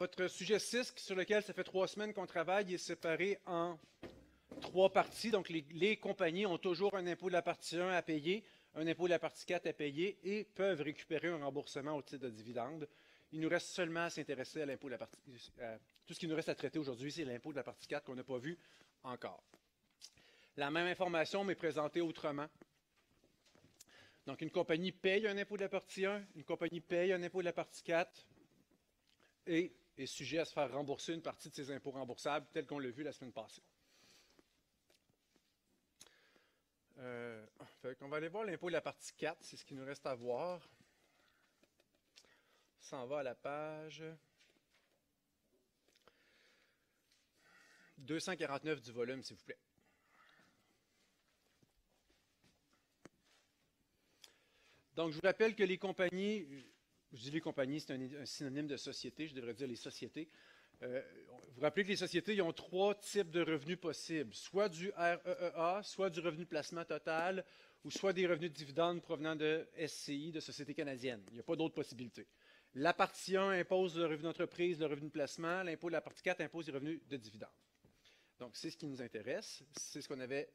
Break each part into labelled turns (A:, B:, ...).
A: Votre sujet 6, sur lequel ça fait trois semaines qu'on travaille, est séparé en trois parties. Donc, les, compagnies ont toujours un impôt de la partie 1 à payer, un impôt de la partie 4 à payer et peuvent récupérer un remboursement au titre de dividende. Il nous reste seulement à s'intéresser à l'impôt de la partie. Tout ce qui nous reste à traiter aujourd'hui, c'est l'impôt de la partie 4 qu'on n'a pas vu encore. La même information m'est présentée autrement. Donc, une compagnie paye un impôt de la partie 1, une compagnie paye un impôt de la partie 4 et est sujet à se faire rembourser une partie de ses impôts remboursables, tel qu'on l'a vu la semaine passée. Euh, on va aller voir l'impôt de la partie 4, c'est ce qui nous reste à voir. Ça en va à la page 249 du volume, s'il vous plaît. Donc, je vous rappelle que les compagnies, je dis les compagnies, c'est un, synonyme de société, je devrais dire les sociétés. Euh, vous vous rappelez que les sociétés ils ont trois types de revenus possibles, soit du REEA, soit du revenu de placement total, ou soit des revenus de dividendes provenant de SCI, de sociétés canadiennes. Il n'y a pas d'autres possibilités. La partie 1 impose le revenu d'entreprise, le revenu de placement. L'impôt de la partie 4 impose les revenus de dividendes. Donc, c'est ce qui nous intéresse. C'est ce qu'on avait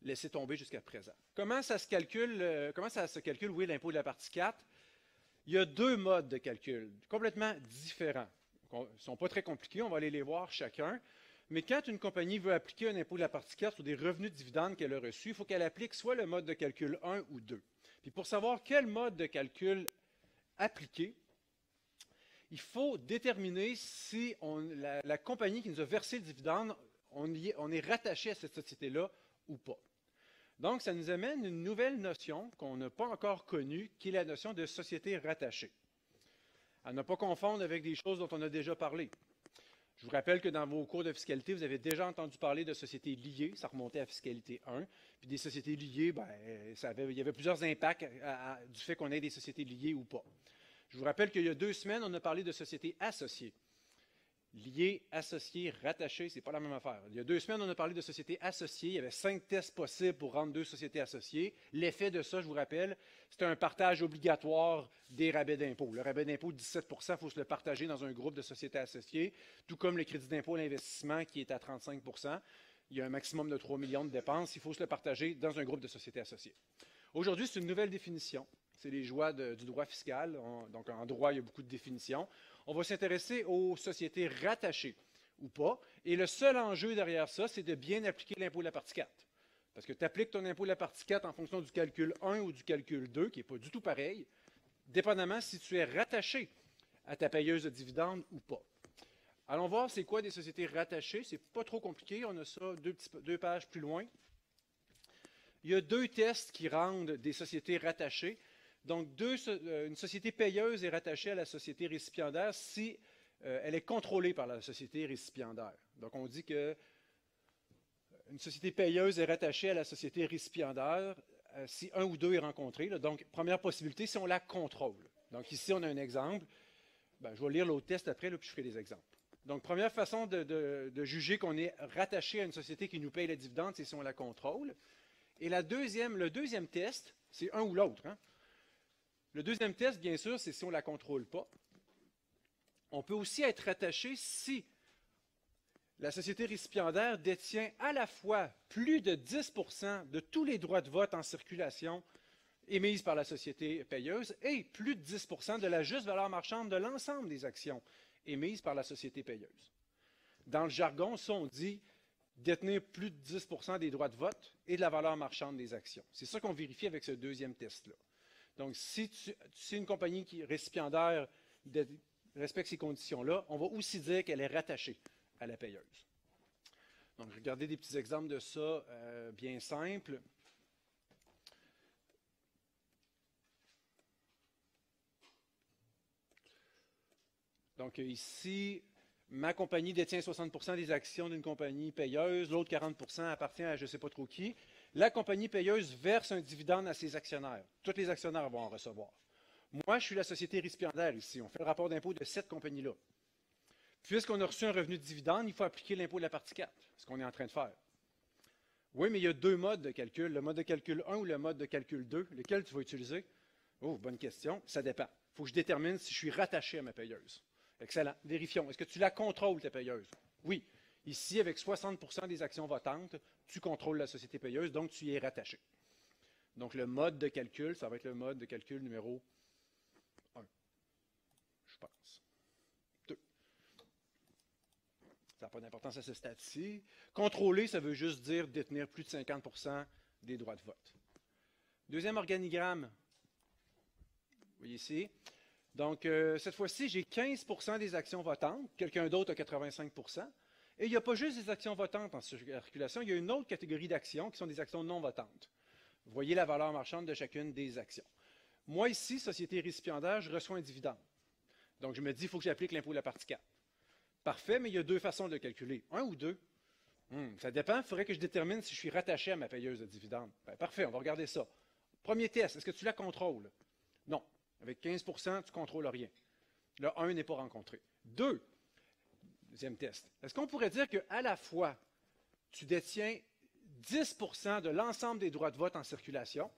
A: laissé tomber jusqu'à présent. Comment ça se calcule, euh, comment ça se calcule, oui, l'impôt de la partie 4? Il y a deux modes de calcul complètement différents. Ils ne sont pas très compliqués, on va aller les voir chacun. Mais quand une compagnie veut appliquer un impôt de la partie 4 sur des revenus de dividendes qu'elle a reçus, il faut qu'elle applique soit le mode de calcul 1 ou 2. Puis pour savoir quel mode de calcul appliquer, il faut déterminer si la, compagnie qui nous a versé le dividende, on, on est rattaché à cette société-là ou pas. Donc, ça nous amène une nouvelle notion qu'on n'a pas encore connue, qui est la notion de société rattachée. À ne pas confondre avec des choses dont on a déjà parlé. Je vous rappelle que dans vos cours de fiscalité, vous avez déjà entendu parler de sociétés liées, ça remontait à fiscalité 1. Puis des sociétés liées, ben, il y avait plusieurs impacts du fait qu'on ait des sociétés liées ou pas. Je vous rappelle qu'il y a deux semaines, on a parlé de sociétés associées. Liées, associées, rattachées, ce n'est pas la même affaire. Il y a deux semaines, on a parlé de sociétés associées. Il y avait cinq tests possibles pour rendre deux sociétés associées. L'effet de ça, je vous rappelle, c'était un partage obligatoire des rabais d'impôt. Le rabais d'impôt, 17 il faut se le partager dans un groupe de sociétés associées, tout comme le crédit d'impôt à l'investissement qui est à 35% Il y a un maximum de 3 millions de dépenses. Il faut se le partager dans un groupe de sociétés associées. Aujourd'hui, c'est une nouvelle définition c'est les joies du droit fiscal. donc, en droit, il y a beaucoup de définitions. On va s'intéresser aux sociétés rattachées ou pas. Et le seul enjeu derrière ça, c'est de bien appliquer l'impôt de la partie 4. Parce que tu appliques ton impôt de la partie 4 en fonction du calcul 1 ou du calcul 2, qui n'est pas du tout pareil, dépendamment si tu es rattaché à ta payeuse de dividendes ou pas. Allons voir c'est quoi des sociétés rattachées. C'est pas trop compliqué. On a ça deux, deux pages plus loin. Il y a deux tests qui rendent des sociétés rattachées. Donc, euh, une société payeuse est rattachée à la société récipiendaire si euh, elle est contrôlée par la société récipiendaire. Donc, on dit que une société payeuse est rattachée à la société récipiendaire euh, si un ou deux est rencontré. Donc, première possibilité, si on la contrôle. Donc, ici, on a un exemple. Ben, je vais lire l'autre test après, puis je ferai des exemples. Donc, première façon de, juger qu'on est rattaché à une société qui nous paye les dividendes, c'est si on la contrôle. Et le deuxième test, c'est un ou l'autre. Hein. Le deuxième test, bien sûr, c'est si on ne la contrôle pas. On peut aussi être attaché si la société récipiendaire détient à la fois plus de 10% de tous les droits de vote en circulation émises par la société payeuse et plus de 10% de la juste valeur marchande de l'ensemble des actions émises par la société payeuse. Dans le jargon, ça, on dit détenir plus de 10% des droits de vote et de la valeur marchande des actions. C'est ça qu'on vérifie avec ce deuxième test-là. Donc, si, une compagnie qui récipiendaire respecte ces conditions-là, on va aussi dire qu'elle est rattachée à la payeuse. Donc, regardez des petits exemples de ça euh, bien simples. Donc, ici, ma compagnie détient 60% des actions d'une compagnie payeuse, l'autre 40% appartient à je ne sais pas trop qui la compagnie payeuse verse un dividende à ses actionnaires. Tous les actionnaires vont en recevoir. Moi, je suis la société récipiendaire ici. On fait le rapport d'impôt de cette compagnie-là. Puisqu'on a reçu un revenu de dividende, il faut appliquer l'impôt de la partie 4, ce qu'on est en train de faire. Oui, mais il y a deux modes de calcul, le mode de calcul 1 ou le mode de calcul 2. Lequel tu vas utiliser? Oh, bonne question. Ça dépend. Il faut que je détermine si je suis rattaché à ma payeuse. Excellent. Vérifions. Est-ce que tu la contrôles, ta payeuse? Oui. Ici, avec 60% des actions votantes, tu contrôles la société payeuse, donc tu y es rattaché. Donc, le mode de calcul, ça va être le mode de calcul numéro 1. Je pense. 2. Ça n'a pas d'importance à ce stade-ci. Contrôler, ça veut juste dire détenir plus de 50% des droits de vote. Deuxième organigramme. Vous voyez ici. Donc, euh, cette fois-ci, j'ai 15% des actions votantes. Quelqu'un d'autre a 85 Et il n'y a pas juste des actions votantes en circulation, il y a une autre catégorie d'actions qui sont des actions non votantes. Vous voyez la valeur marchande de chacune des actions. Moi, ici, société récipiendaire, je reçois un dividende. Donc, je me dis, il faut que j'applique l'impôt de la partie 4. Parfait, mais il y a deux façons de le calculer. Un ou deux? Hmm, ça dépend. Il faudrait que je détermine si je suis rattaché à ma payeuse de dividende. Ben, parfait, on va regarder ça. Premier test, est-ce que tu la contrôles? Non. Avec 15% tu ne contrôles rien. Le 1 n'est pas rencontré. Deux, deuxième test. Est-ce qu'on pourrait dire qu'à la fois, tu détiens 10% de l'ensemble des droits de vote en circulation?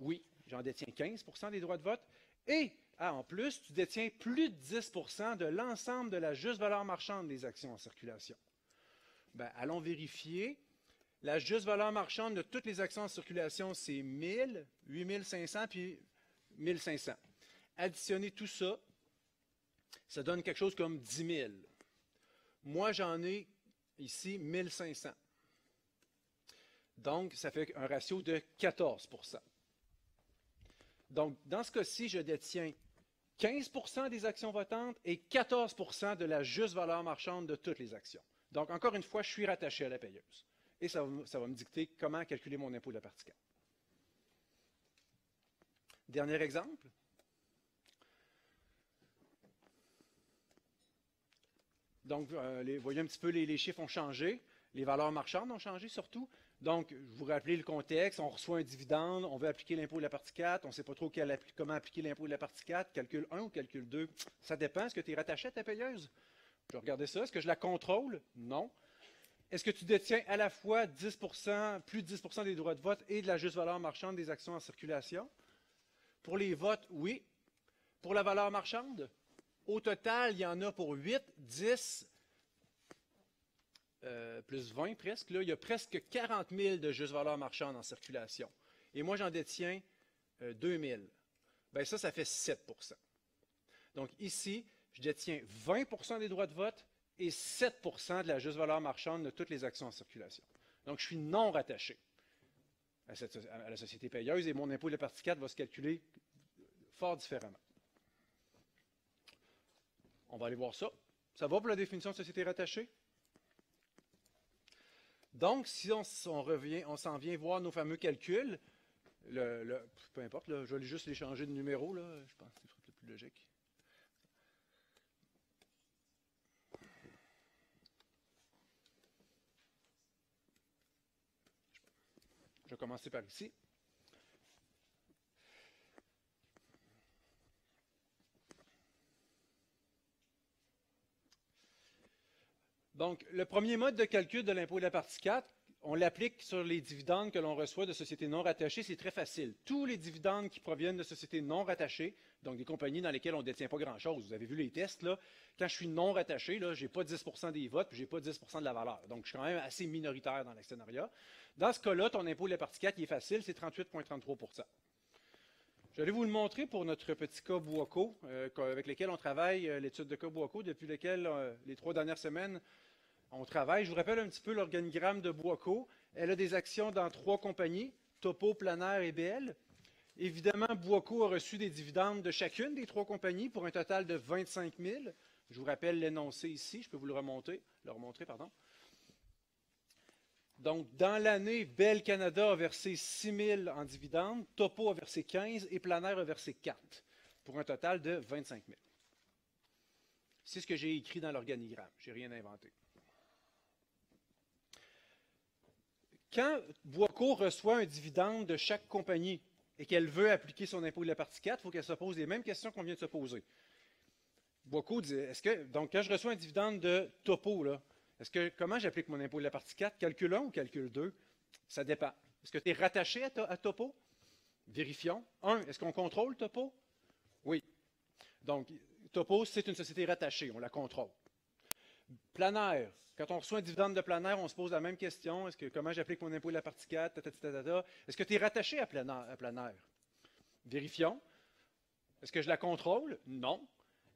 A: Oui, j'en détiens 15% des droits de vote. Et ah, en plus, tu détiens plus de 10% de l'ensemble de la juste valeur marchande des actions en circulation. Ben, allons vérifier. La juste valeur marchande de toutes les actions en circulation, c'est 1000, 8500 puis 1500 additionner tout ça, ça donne quelque chose comme 10 000. Moi, j'en ai ici 1500. Donc, ça fait un ratio de 14% Donc, dans ce cas-ci, je détiens 15% des actions votantes et 14% de la juste valeur marchande de toutes les actions. Donc, encore une fois, je suis rattaché à la payeuse. Et ça, ça va me dicter comment calculer mon impôt de la partie 4. Dernier exemple. Donc, euh, vous voyez un petit peu, les, chiffres ont changé. Les valeurs marchandes ont changé surtout. Donc, je vous rappelle le contexte. On reçoit un dividende, on veut appliquer l'impôt de la partie 4. On ne sait pas trop comment appliquer l'impôt de la partie 4. Calcul 1 ou calcul 2. Ça dépend. Est-ce que tu es rattaché à ta payeuse? Je vais regarder ça. Est-ce que je la contrôle? Non. Est-ce que tu détiens à la fois 10% plus de 10% des droits de vote et de la juste valeur marchande des actions en circulation? Pour les votes, oui. Pour la valeur marchande? Au total, il y en a pour 8, 10, euh, plus 20 presque. Il y a presque 40 000 de juste valeur marchande en circulation. Et moi, j'en détiens 2 000. Bien, ça, ça fait 7% Donc ici, je détiens 20% des droits de vote et 7% de la juste valeur marchande de toutes les actions en circulation. Donc, je suis non rattaché à, à la société payeuse et mon impôt de la partie 4 va se calculer fort différemment. On va aller voir ça. Ça va pour la définition de société rattachée? Donc, si on, revient, on s'en vient voir nos fameux calculs, peu importe, je vais juste les changer de numéro, je pense que c'est le plus logique. Je vais commencer par ici. Donc, le premier mode de calcul de l'impôt de la partie 4, on l'applique sur les dividendes que l'on reçoit de sociétés non rattachées. C'est très facile. Tous les dividendes qui proviennent de sociétés non rattachées, donc des compagnies dans lesquelles on ne détient pas grand-chose, vous avez vu les tests, là, quand je suis non rattaché, je n'ai pas 10% des votes, puis je n'ai pas 10% de la valeur. Donc, je suis quand même assez minoritaire dans l'actionnariat. Dans ce cas-là, ton impôt de la partie 4, il est facile, c'est 38,33% J'allais vous le montrer pour notre petit cas Boaco, euh, avec lequel on travaille, euh, l'étude de cas Boaco, depuis lequel, euh, les trois dernières semaines, on travaille. Je vous rappelle un petit peu l'organigramme de Boaco. Elle a des actions dans trois compagnies, Topo, Planaire et BL. Évidemment, Boaco a reçu des dividendes de chacune des trois compagnies pour un total de 25 000. Je vous rappelle l'énoncé ici, je peux vous le remonter, le remontrer, pardon. Donc, dans l'année, Bell Canada a versé 6 000 en dividendes, Topo a versé 15 et Planaire a versé 4 pour un total de 25 000. C'est ce que j'ai écrit dans l'organigramme. Je n'ai rien inventé. Quand Boisco reçoit un dividende de chaque compagnie et qu'elle veut appliquer son impôt de la partie 4, il faut qu'elle se pose les mêmes questions qu'on vient de se poser. Boisco dit, est-ce que, donc quand je reçois un dividende de Topo, est-ce que, comment j'applique mon impôt de la partie 4? Calcul 1 ou calcul 2? Ça dépend. Est-ce que tu es rattaché à, Topo? Vérifions. 1. Est-ce qu'on contrôle Topo? Oui. Donc, Topo, c'est une société rattachée, on la contrôle. Planaire, quand on reçoit un dividende de planaire, on se pose la même question. Est-ce que comment j'applique mon impôt de la partie 4? Est-ce que tu es rattaché à planaire? Vérifions. Est-ce que je la contrôle? Non.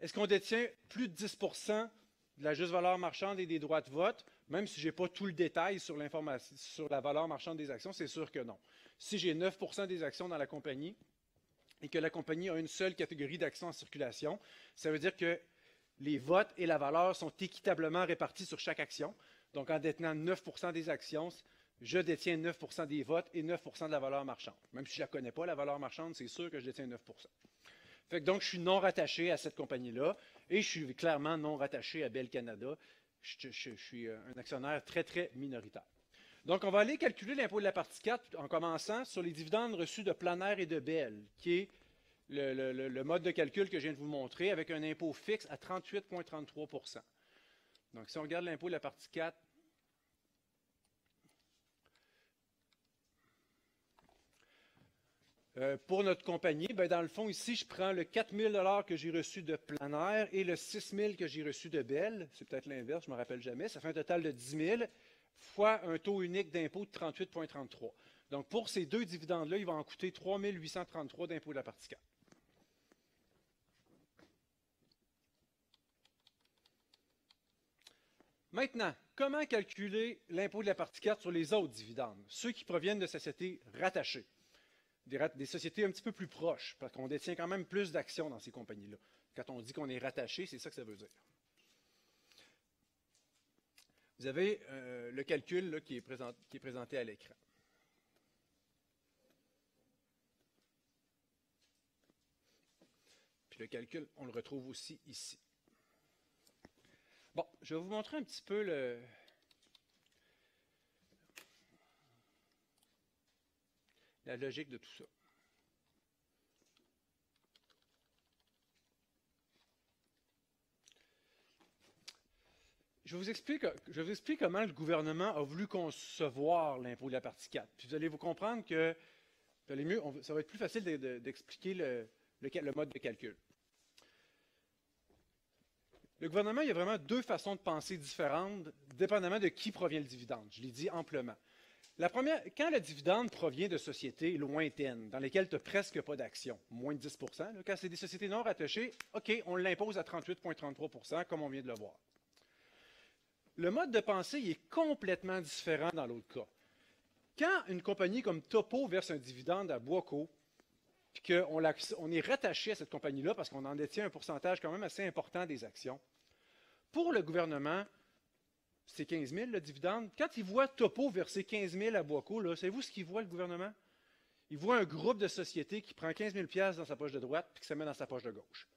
A: Est-ce qu'on détient plus de 10% de la juste valeur marchande et des droits de vote? Même si je n'ai pas tout le détail sur, sur la valeur marchande des actions, c'est sûr que non. Si j'ai 9% des actions dans la compagnie et que la compagnie a une seule catégorie d'actions en circulation, ça veut dire que les votes et la valeur sont équitablement répartis sur chaque action. Donc, en détenant 9% des actions, je détiens 9% des votes et 9% de la valeur marchande. Même si je ne la connais pas, la valeur marchande, c'est sûr que je détiens 9 fait donc, je suis non rattaché à cette compagnie-là et je suis clairement non rattaché à Bell Canada. Je, suis un actionnaire très, très minoritaire. Donc, on va aller calculer l'impôt de la partie 4 en commençant sur les dividendes reçus de Planaire et de Bell, qui est le, mode de calcul que je viens de vous montrer avec un impôt fixe à 38,33% Donc, si on regarde l'impôt de la partie 4, euh, pour notre compagnie, ben, dans le fond, ici, je prends le 4 000 que j'ai reçu de Planaire et le 6 000 que j'ai reçu de Bell. C'est peut-être l'inverse, je ne me rappelle jamais. Ça fait un total de 10 000 fois un taux unique d'impôt de 38,33. Donc, pour ces deux dividendes-là, il va en coûter 3 833 d'impôt de la partie 4. Maintenant, comment calculer l'impôt de la partie 4 sur les autres dividendes, ceux qui proviennent de sociétés rattachées, des, sociétés un petit peu plus proches, parce qu'on détient quand même plus d'actions dans ces compagnies-là. Quand on dit qu'on est rattaché, c'est ça que ça veut dire. Vous avez euh, le calcul qui, est qui est présenté à l'écran. Puis le calcul, on le retrouve aussi ici. Je vais vous montrer un petit peu la logique de tout ça. Je vous, explique, vous comment le gouvernement a voulu concevoir l'impôt de la partie 4. Puis vous allez vous comprendre que ça va être plus facile d'expliquer le mode de calcul. Le gouvernement, il y a vraiment deux façons de penser différentes, dépendamment de qui provient le dividende. Je l'ai dit amplement. La première, quand le dividende provient de sociétés lointaines, dans lesquelles tu n'as presque pas d'actions, moins de 10% quand c'est des sociétés non rattachées, OK, on l'impose à 38,33% comme on vient de le voir. Le mode de pensée est complètement différent dans l'autre cas. Quand une compagnie comme Topo verse un dividende à Boaco, puis qu'on on est rattaché à cette compagnie-là parce qu'on en détient un pourcentage quand même assez important des actions. Pour le gouvernement, c'est 15 000 le dividende. Quand il voit Topo verser 15 000 à Boaco, savez-vous ce qu'il voit le gouvernement? Il voit un groupe de sociétés qui prend 15 000 dans sa poche de droite puis qui se met dans sa poche de gauche.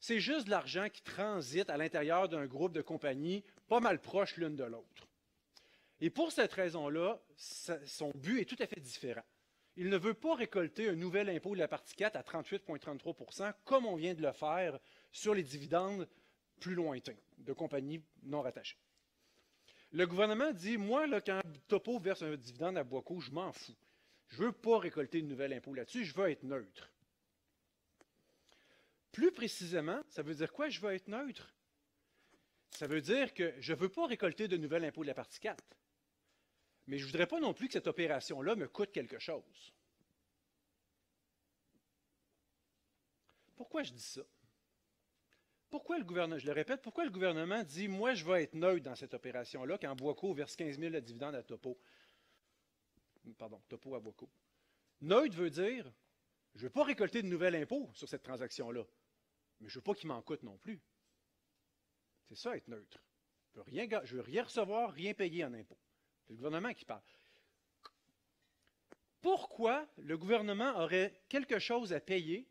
A: C'est juste de l'argent qui transite à l'intérieur d'un groupe de compagnies pas mal proches l'une de l'autre. Et pour cette raison-là, son but est tout à fait différent il ne veut pas récolter un nouvel impôt de la partie 4 à 38,33% comme on vient de le faire sur les dividendes plus lointains de compagnies non rattachées. Le gouvernement dit, moi, quand Topo verse un dividende à Boaco, je m'en fous. Je ne veux pas récolter de nouvel impôt là-dessus, je veux être neutre. Plus précisément, ça veut dire quoi, je veux être neutre? Ça veut dire que je ne veux pas récolter de nouvel impôt de la partie 4. Mais je ne voudrais pas non plus que cette opération-là me coûte quelque chose. Pourquoi je dis ça? Pourquoi le gouvernement, je le répète, pourquoi le gouvernement dit Moi, je vais être neutre dans cette opération-là quand Boaco verse 15 000 de dividendes à Topo? Pardon, Topo à Boaco. Neutre veut dire Je ne veux pas récolter de nouvel impôt sur cette transaction-là, mais je ne veux pas qu'il m'en coûte non plus. C'est ça, être neutre. Je ne veux rien recevoir, rien payer en impôt. C'est le gouvernement qui parle. Pourquoi le gouvernement aurait quelque chose à payer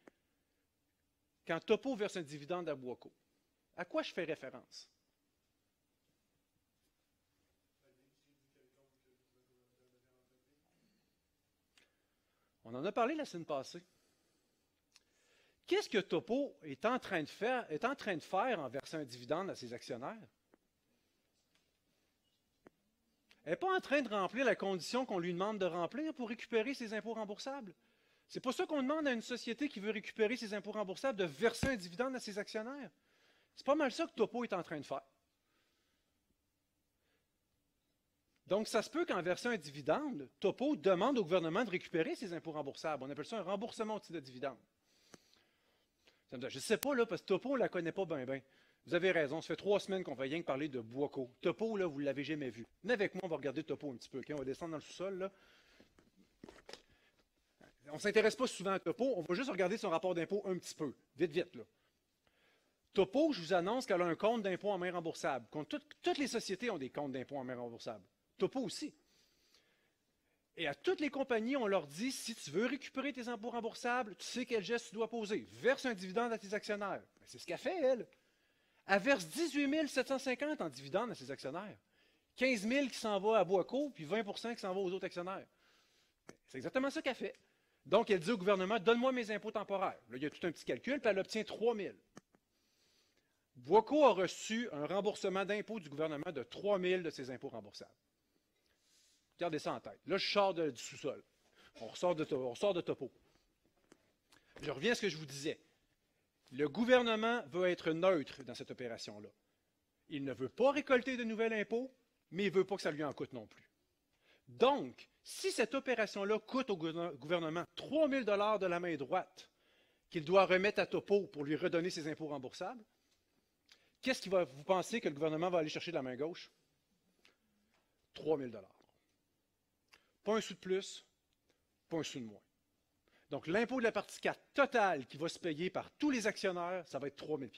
A: quand Topo verse un dividende à Boaco? À quoi je fais référence? On en a parlé la semaine passée. Qu'est-ce que Topo est en train de faire, est en train de faire en versant un dividende à ses actionnaires? Elle n'est pas en train de remplir la condition qu'on lui demande de remplir pour récupérer ses impôts remboursables. C'est pas ça qu'on demande à une société qui veut récupérer ses impôts remboursables de verser un dividende à ses actionnaires. C'est pas mal ça que Topo est en train de faire. Donc, ça se peut qu'en versant un dividende, Topo demande au gouvernement de récupérer ses impôts remboursables. On appelle ça un remboursement au titre de dividende. Je ne sais pas, là, parce que Topo, on ne la connaît pas bien, bien. Vous avez raison, ça fait trois semaines qu'on va rien que parler de Boaco. Topo, là, vous ne l'avez jamais vu. Venez avec moi, on va regarder Topo un petit peu. On va descendre dans le sous-sol. Là. On ne s'intéresse pas souvent à Topo, on va juste regarder son rapport d'impôt un petit peu. Vite, vite. Là. Topo, je vous annonce qu'elle a un compte d'impôt en main remboursable. toutes les sociétés ont des comptes d'impôt en main remboursable. Topo aussi. Et à toutes les compagnies, on leur dit si tu veux récupérer tes impôts remboursables, tu sais quel geste tu dois poser. Verse un dividende à tes actionnaires. Ben, c'est ce qu'elle fait, elle. Elle verse 18 750 en dividendes à ses actionnaires. 15 000 qui s'en va à Boaco, puis 20% qui s'en va aux autres actionnaires. C'est exactement ça qu'elle fait. Donc, elle dit au gouvernement Donne-moi mes impôts temporaires. Là, il y a tout un petit calcul, puis elle obtient 3 000. Boaco a reçu un remboursement d'impôts du gouvernement de 3 000 de ses impôts remboursables. Gardez ça en tête. Là, je sors du sous-sol. On ressort de, on ressort de topo. Je reviens à ce que je vous disais. Le gouvernement veut être neutre dans cette opération-là. Il ne veut pas récolter de nouveaux impôts, mais il ne veut pas que ça lui en coûte non plus. Donc, si cette opération-là coûte au gouvernement 3 000 de la main droite qu'il doit remettre à Topo pour lui redonner ses impôts remboursables, qu'est-ce que vous pensez que le gouvernement va aller chercher de la main gauche? 3 000 Pas un sou de plus, pas un sou de moins. Donc, l'impôt de la partie 4 totale qui va se payer par tous les actionnaires, ça va être 3 000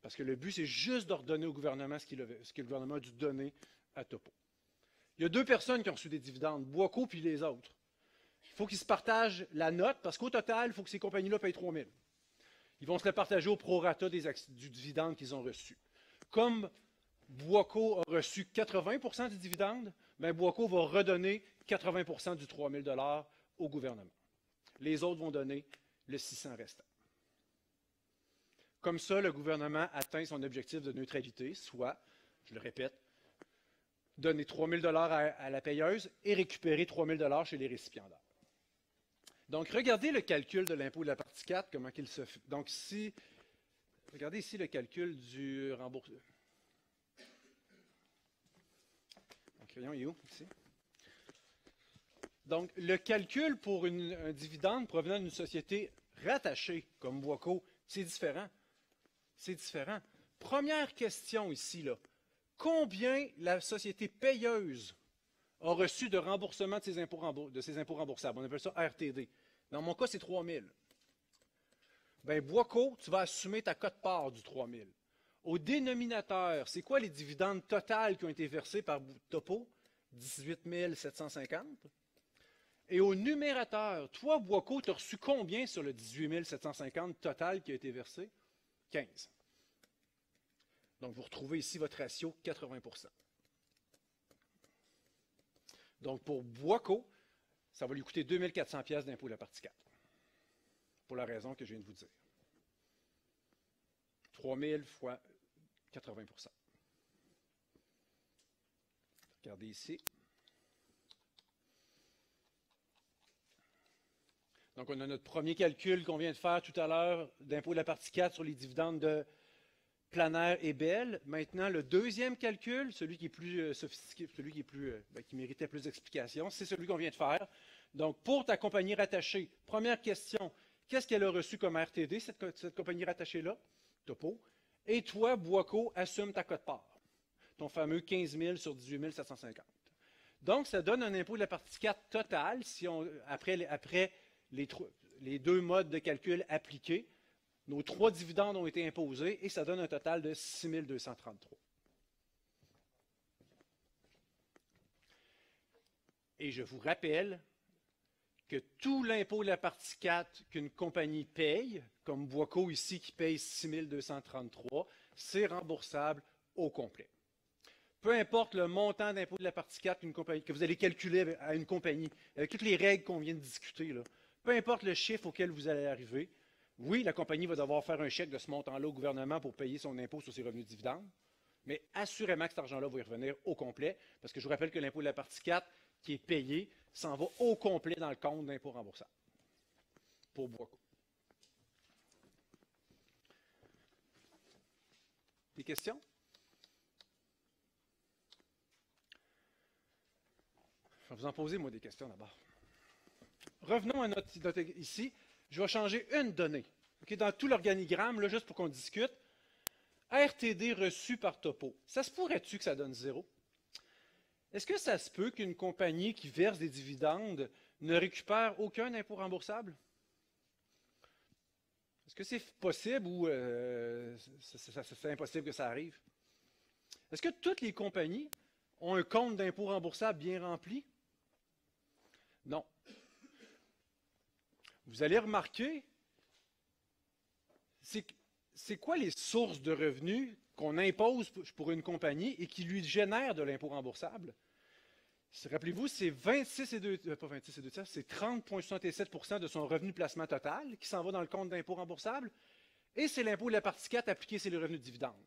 A: Parce que le but, c'est juste d'ordonner au gouvernement ce, que le gouvernement a dû donner à Topo. Il y a deux personnes qui ont reçu des dividendes, Boaco puis les autres. Il faut qu'ils se partagent la note, parce qu'au total, il faut que ces compagnies-là payent 3 000 Ils vont se la partager au prorata des du dividende qu'ils ont reçu. Comme Boaco a reçu 80% du dividende, bien Boaco va redonner 80% du 3 000 au gouvernement. Les autres vont donner le 600 restant. Comme ça, le gouvernement atteint son objectif de neutralité, soit, je le répète, donner 3 000 à, à la payeuse et récupérer 3 000 chez les récipiendaires. Donc, regardez le calcul de l'impôt de la partie 4, comment il se fait. Donc, si, regardez ici le calcul du remboursement. Le crayon où, ici? Donc, le calcul pour un dividende provenant d'une société rattachée comme Boaco, c'est différent. C'est différent. Première question ici, là combien la société payeuse a reçu de remboursement de ses impôts, remboursables? On appelle ça RTD. Dans mon cas, c'est 3 000. Bien, Boaco, tu vas assumer ta cote-part du 3 000. Au dénominateur, c'est quoi les dividendes totales qui ont été versés par Topo? 18 750. Et au numérateur, toi, Boaco, tu as reçu combien sur le 18 750 total qui a été versé? 15. Donc, vous retrouvez ici votre ratio 80% Donc, pour Boaco, ça va lui coûter 2400 pièces d'impôt la partie 4. Pour la raison que je viens de vous dire. 3000 fois 80% Regardez ici. Donc, on a notre premier calcul qu'on vient de faire tout à l'heure d'impôt de la partie 4 sur les dividendes de planaire et belle. Maintenant, le deuxième calcul, celui qui est plus euh, sophistiqué, celui qui, est plus, euh, ben, qui méritait plus d'explications, c'est celui qu'on vient de faire. Donc, pour ta compagnie rattachée, première question, qu'est-ce qu'elle a reçu comme RTD, cette, compagnie rattachée-là? Topo. Et toi, Boaco, assume ta cote-part. Ton fameux 15 000 sur 18 750. Donc, ça donne un impôt de la partie 4 total, si on, après, après les, deux modes de calcul appliqués, nos trois dividendes ont été imposés et ça donne un total de 6 233. Et je vous rappelle que tout l'impôt de la partie 4 qu'une compagnie paye, comme Boico ici qui paye 6 233, c'est remboursable au complet. Peu importe le montant d'impôt de la partie 4 que vous allez calculer à une compagnie, avec toutes les règles qu'on vient de discuter, peu importe le chiffre auquel vous allez arriver, oui, la compagnie va devoir faire un chèque de ce montant-là au gouvernement pour payer son impôt sur ses revenus de dividendes, mais assurément que cet argent-là va y revenir au complet, parce que je vous rappelle que l'impôt de la partie 4 qui est payé, s'en va au complet dans le compte d'impôt remboursable pour Boisco. Des questions? Je vais vous en poser, moi, des questions d'abord. Revenons à notre, ici. Je vais changer une donnée. dans tout l'organigramme, là, juste pour qu'on discute. RTD reçu par Topo. Ça se pourrait-tu que ça donne zéro? Est-ce que ça se peut qu'une compagnie qui verse des dividendes ne récupère aucun impôt remboursable? Est-ce que c'est possible ou euh, c'est impossible que ça arrive? Est-ce que toutes les compagnies ont un compte d'impôt remboursable bien rempli? Non. Vous allez remarquer, c'est quoi les sources de revenus qu'on impose pour une compagnie et qui lui génèrent de l'impôt remboursable? Rappelez-vous, c'est 26 et 2, euh, pas 26 et 2 c'est 30,67% de son revenu placement total qui s'en va dans le compte d'impôt remboursable, et c'est l'impôt de la partie 4 appliqué sur les revenus de dividendes.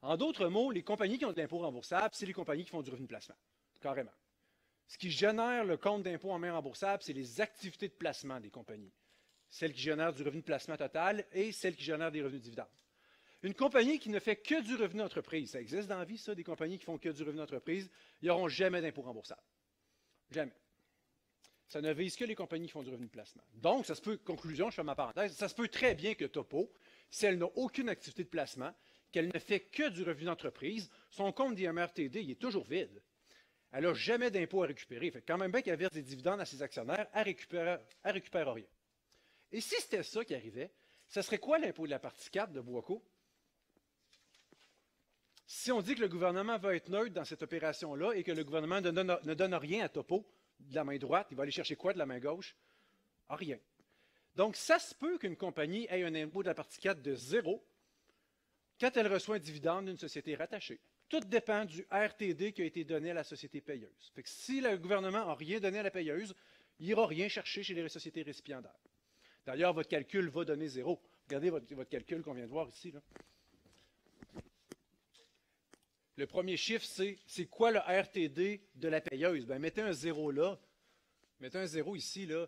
A: En d'autres mots, les compagnies qui ont de l'impôt remboursable, c'est les compagnies qui font du revenu placement, carrément. Ce qui génère le compte d'impôt en main remboursable, c'est les activités de placement des compagnies. Celles qui génèrent du revenu de placement total et celles qui génèrent des revenus de dividendes. Une compagnie qui ne fait que du revenu d'entreprise, ça existe dans la vie, ça, des compagnies qui font que du revenu d'entreprise, ils n'auront jamais d'impôt remboursable. Jamais. Ça ne vise que les compagnies qui font du revenu de placement. Donc, ça se peut, conclusion, je fais ma parenthèse, ça se peut très bien que Topo, si elle n'a aucune activité de placement, qu'elle ne fait que du revenu d'entreprise, son compte d'IMRTD, il est toujours vide. Elle n'a jamais d'impôt à récupérer. Fait quand même bien qu'elle verse des dividendes à ses actionnaires, elle récupère, elle récupère rien. Et si c'était ça qui arrivait, ce serait quoi l'impôt de la partie 4 de Boaco? Si on dit que le gouvernement va être neutre dans cette opération-là et que le gouvernement ne donne, rien à Topo de la main droite, il va aller chercher quoi de la main gauche? Ah, rien. Donc, ça se peut qu'une compagnie ait un impôt de la partie 4 de zéro quand elle reçoit un dividende d'une société rattachée. Tout dépend du RTD qui a été donné à la société payeuse. Fait que si le gouvernement n'a rien donné à la payeuse, il n'ira rien chercher chez les sociétés récipiendaires. D'ailleurs, votre calcul va donner zéro. Regardez votre, calcul qu'on vient de voir ici. Le premier chiffre, c'est quoi le RTD de la payeuse? Ben, mettez un zéro là. Mettez un zéro ici. Là.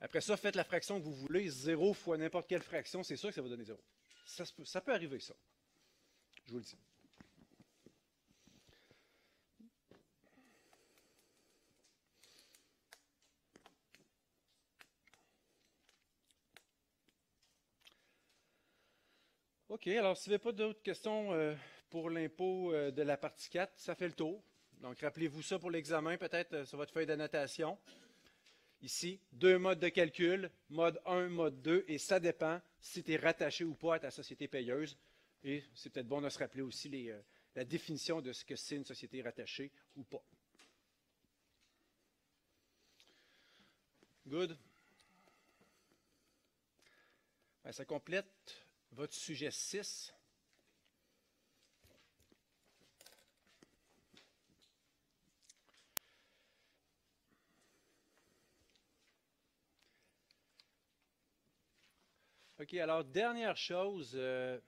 A: Après ça, faites la fraction que vous voulez. Zéro fois n'importe quelle fraction, c'est sûr que ça va donner zéro. Ça peut arriver, ça. Je vous le dis. OK, alors s'il n'y avait pas d'autres questions, euh, pour l'impôt euh, de la partie 4, ça fait le tour. Donc, rappelez-vous ça pour l'examen, peut-être euh, sur votre feuille d'annotation. Ici, deux modes de calcul, mode 1, mode 2, et ça dépend si tu es rattaché ou pas à ta société payeuse. Et c'est peut-être bon de se rappeler aussi la définition de ce que c'est une société rattachée ou pas. Good. Ben, ça complète votre sujet 6. OK, alors dernière chose, euh,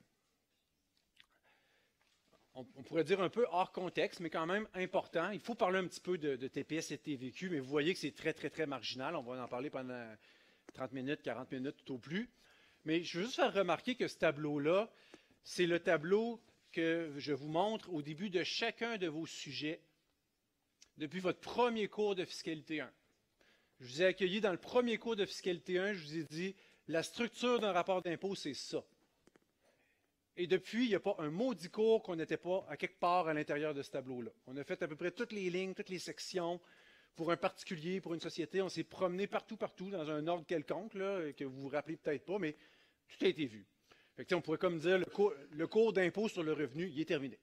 A: on, pourrait dire un peu hors contexte, mais quand même important. Il faut parler un petit peu de, TPS et TVQ, mais vous voyez que c'est très, très, très marginal. On va en parler pendant 30 minutes, 40 minutes tout au plus. Mais je veux juste faire remarquer que ce tableau-là, c'est le tableau que je vous montre au début de chacun de vos sujets depuis votre premier cours de fiscalité 1. Je vous ai accueilli dans le premier cours de fiscalité 1, je vous ai dit, la structure d'un rapport d'impôt, c'est ça. Et depuis, il n'y a pas un maudit cours qu'on n'était pas à quelque part à l'intérieur de ce tableau-là. On a fait à peu près toutes les lignes, toutes les sections. Pour un particulier, pour une société, on s'est promené partout, partout, dans un ordre quelconque, que vous vous rappelez peut-être pas, mais tout a été vu. on pourrait comme dire, le cours, d'impôt sur le revenu, il est terminé.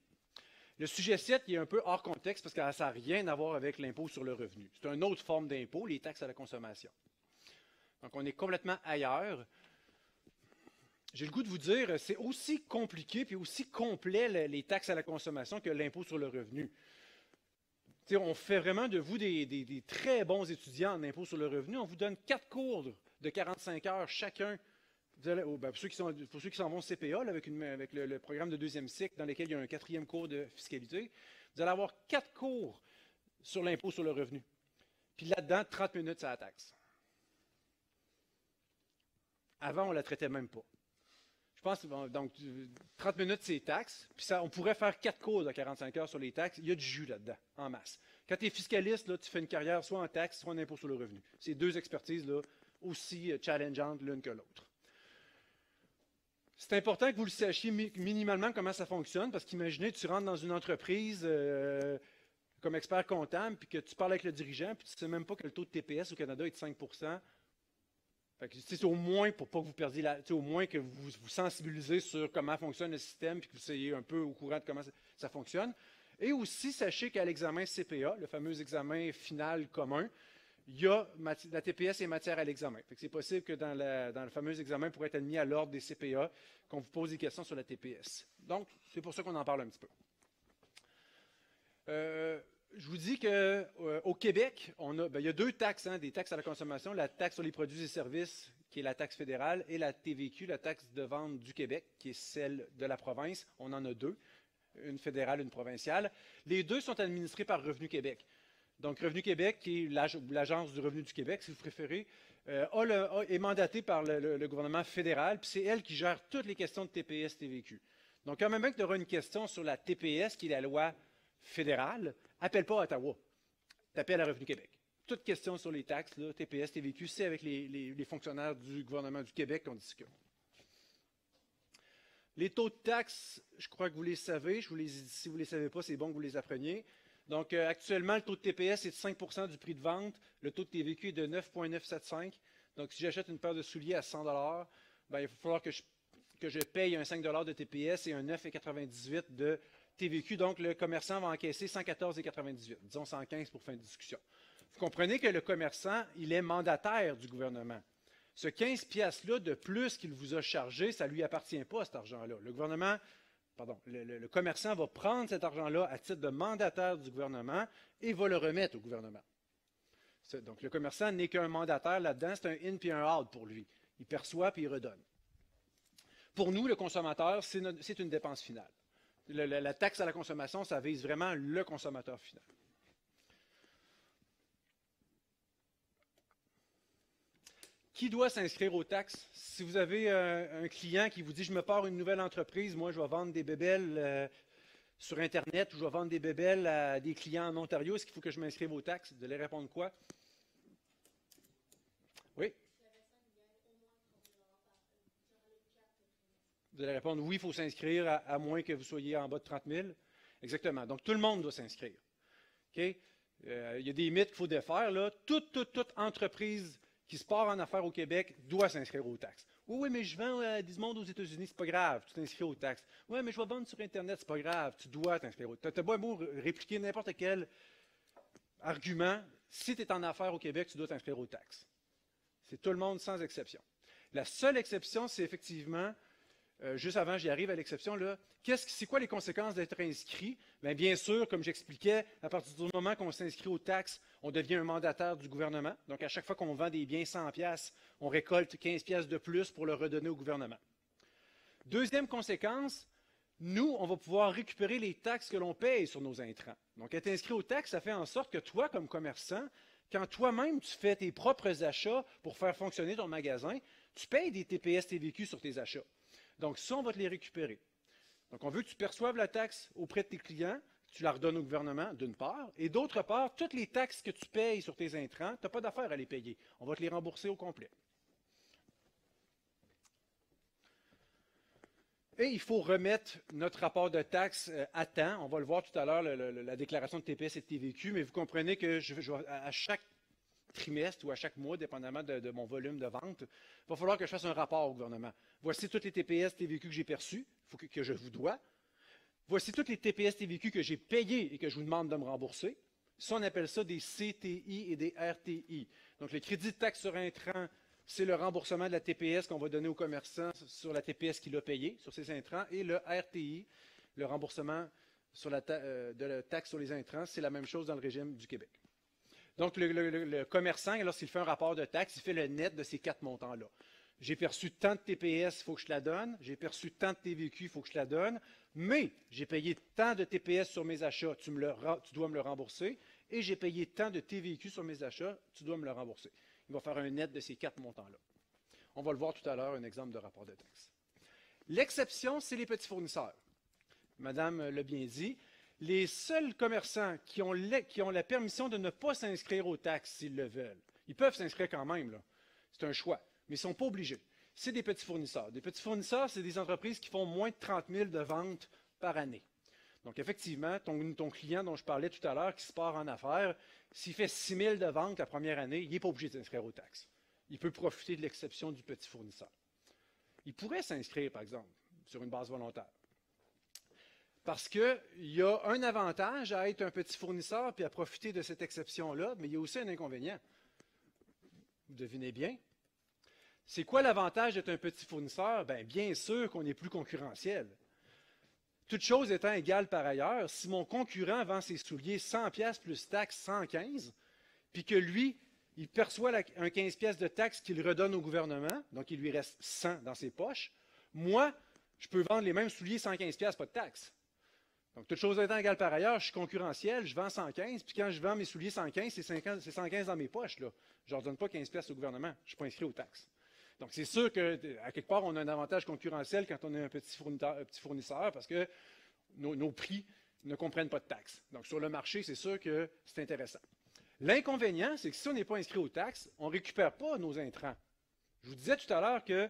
A: Le sujet 7, il est un peu hors contexte parce que ça n'a rien à voir avec l'impôt sur le revenu. C'est une autre forme d'impôt, les taxes à la consommation. Donc, on est complètement ailleurs. J'ai le goût de vous dire, c'est aussi compliqué et aussi complet les taxes à la consommation que l'impôt sur le revenu. on fait vraiment de vous des, très bons étudiants en impôt sur le revenu. On vous donne quatre cours de 45 heures chacun. Ben, pour, ceux qui sont, s'en vont CPA, avec, le, programme de deuxième cycle dans lequel il y a un quatrième cours de fiscalité, vous allez avoir quatre cours sur l'impôt sur le revenu. Puis là-dedans, 30 minutes, c'est la taxe. Avant, on ne la traitait même pas. Je pense, donc, 30 minutes, c'est taxes. Puis on pourrait faire quatre cours de 45 heures sur les taxes. Il y a du jus là-dedans, en masse. Quand tu es fiscaliste, tu fais une carrière soit en taxes, soit en impôt sur le revenu. C'est deux expertises aussi euh, challengeantes l'une que l'autre. C'est important que vous le sachiez minimalement comment ça fonctionne, parce qu'imaginez, tu rentres dans une entreprise euh, comme expert comptable, puis que tu parles avec le dirigeant, puis tu ne sais même pas que le taux de TPS au Canada est de 5% c'est au moins pour pas que vous perdiez la, au moins que vous vous sensibilisez sur comment fonctionne le système, puis que vous soyez un peu au courant de comment ça, fonctionne. Et aussi, sachez qu'à l'examen CPA, le fameux examen final commun, il y a la TPS et matière à l'examen. C'est possible que dans, le fameux examen, pour être admis à l'ordre des CPA, qu'on vous pose des questions sur la TPS. Donc, c'est pour ça qu'on en parle un petit peu. Euh, je vous dis qu'au euh, Québec, ben, il y a deux taxes, hein, des taxes à la consommation, la taxe sur les produits et services, qui est la taxe fédérale, et la TVQ, la taxe de vente du Québec, qui est celle de la province. On en a deux, une fédérale, une provinciale. Les deux sont administrés par Revenu Québec. Donc, Revenu Québec, qui est l'Agence du revenu du Québec, si vous préférez, euh, est mandatée par le, gouvernement fédéral, puis c'est elle qui gère toutes les questions de TPS, TVQ. Donc, quand même que tu auras une question sur la TPS, qui est la loi fédérale, appelle pas à Ottawa. T'appelles à Revenu Québec. Toute question sur les taxes, TPS, TVQ, c'est avec les, fonctionnaires du gouvernement du Québec qu'on discute. Les taux de taxes, je crois que vous les savez. si vous ne les savez pas, c'est bon que vous les appreniez. Donc, euh, actuellement, le taux de TPS est de 5% du prix de vente. Le taux de TVQ est de 9,975. Donc, si j'achète une paire de souliers à 100 ben, il va falloir que je, paye un 5 de TPS et un 9,98 de TVQ. Donc, le commerçant va encaisser 114,98, disons 115 pour fin de discussion. Vous comprenez que le commerçant, il est mandataire du gouvernement. Ce 15 piastres-là de plus qu'il vous a chargé, ça ne lui appartient pas, cet argent-là. Le gouvernement, pardon, le, commerçant va prendre cet argent-là à titre de mandataire du gouvernement et va le remettre au gouvernement. Donc, le commerçant n'est qu'un mandataire là-dedans, c'est un in puis un out pour lui. Il perçoit puis il redonne. Pour nous, le consommateur, c'est une dépense finale la, taxe à la consommation, ça vise vraiment le consommateur final. Qui doit s'inscrire aux taxes? Si vous avez euh, un, client qui vous dit, je me pars une nouvelle entreprise, moi je vais vendre des bébelles euh, sur Internet ou je vais vendre des bébelles à des clients en Ontario, est-ce qu'il faut que je m'inscrive aux taxes? Vous allez répondre quoi? Oui? Vous allez répondre oui, il faut s'inscrire à, moins que vous soyez en bas de 30 000. Exactement. Donc, tout le monde doit s'inscrire. Euh, il y a des mythes qu'il faut défaire. Là. Toute, toute, toute entreprise qui se part en affaires au Québec doit s'inscrire aux taxes. Oui, oui, mais je vends à 10 mondes aux États-Unis, c'est pas grave, tu t'inscris aux taxes. Oui, mais je vais vendre sur Internet, c'est pas grave, tu dois t'inscrire aux taxes. Tu as beau répliquer n'importe quel argument, si tu es en affaires au Québec, tu dois t'inscrire aux taxes. C'est tout le monde sans exception. La seule exception, c'est effectivement euh, juste avant, j'y arrive à l'exception, là, c'est quoi les conséquences d'être inscrit? Bien, bien sûr, comme j'expliquais, à partir du moment qu'on s'inscrit aux taxes, on devient un mandataire du gouvernement. Donc, à chaque fois qu'on vend des biens 100 pièces, on récolte 15 pièces de plus pour le redonner au gouvernement. Deuxième conséquence, nous, on va pouvoir récupérer les taxes que l'on paye sur nos intrants. Donc, être inscrit aux taxes, ça fait en sorte que toi, comme commerçant, quand toi-même tu fais tes propres achats pour faire fonctionner ton magasin, tu payes des TPS TVQ sur tes achats. Donc, ça, on va te les récupérer. Donc, on veut que tu perçoives la taxe auprès de tes clients, tu la redonnes au gouvernement, d'une part, et d'autre part, toutes les taxes que tu payes sur tes intrants, tu n'as pas d'affaire à les payer. On va te les rembourser au complet. Et il faut remettre notre rapport de taxe euh, à temps. On va le voir tout à l'heure, la déclaration de TPS et de TVQ, mais vous comprenez que je, à chaque trimestre ou à chaque mois, dépendamment de, mon volume de vente, il va falloir que je fasse un rapport au gouvernement. Voici toutes les TPS, TVQ que j'ai perçues, que, que je vous dois. Voici toutes les TPS, TVQ que j'ai payées et que je vous demande de me rembourser. Ça, on appelle ça des CTI et des RTI. Donc, le crédit de taxe sur intrant, c'est le remboursement de la TPS qu'on va donner au commerçant sur la TPS qu'il a payée, sur ses intrants. Et le RTI, le remboursement sur euh, de la taxe sur les intrants, c'est la même chose dans le régime du Québec. Donc, le, commerçant, lorsqu'il fait un rapport de taxe, il fait le net de ces quatre montants-là. J'ai perçu tant de TPS, il faut que je la donne. J'ai perçu tant de TVQ, il faut que je la donne. Mais j'ai payé tant de TPS sur mes achats, tu, dois me le rembourser. et j'ai payé tant de TVQ sur mes achats, tu dois me le rembourser. Il va faire un net de ces quatre montants-là. On va le voir tout à l'heure, un exemple de rapport de taxe. L'exception, c'est les petits fournisseurs. Madame l'a bien dit, les seuls commerçants qui ont, la permission de ne pas s'inscrire aux taxes s'ils le veulent, ils peuvent s'inscrire quand même, c'est un choix, mais ils ne sont pas obligés. C'est des petits fournisseurs. Des petits fournisseurs, c'est des entreprises qui font moins de 30 000 de ventes par année. Donc, effectivement, ton, ton client dont je parlais tout à l'heure, qui se part en affaires, s'il fait 6 000 de ventes la première année, il n'est pas obligé de s'inscrire aux taxes. Il peut profiter de l'exception du petit fournisseur. Il pourrait s'inscrire, par exemple, sur une base volontaire. Parce qu'il y a un avantage à être un petit fournisseur puis à profiter de cette exception-là, mais il y a aussi un inconvénient. Vous devinez bien. C'est quoi l'avantage d'être un petit fournisseur? Bien, bien sûr qu'on est plus concurrentiel. Toute chose étant égale par ailleurs, si mon concurrent vend ses souliers 100 pièces plus taxe 115, puis que lui, il perçoit un 15 pièces de taxe qu'il redonne au gouvernement, donc il lui reste 100 dans ses poches, moi, je peux vendre les mêmes souliers 115 pièces, pas de taxe. Donc, toute chose étant égale par ailleurs, je suis concurrentiel, je vends 115, puis quand je vends mes souliers 115, c'est 115 dans mes poches. Là. Je ne leur donne pas 15 pièces au gouvernement. Je ne suis pas inscrit aux taxes. Donc, c'est sûr qu'à quelque part, on a un avantage concurrentiel quand on est un petit fournisseur, parce que nos, prix ne comprennent pas de taxes. Donc, sur le marché, c'est sûr que c'est intéressant. L'inconvénient, c'est que si on n'est pas inscrit aux taxes, on ne récupère pas nos intrants. Je vous disais tout à l'heure que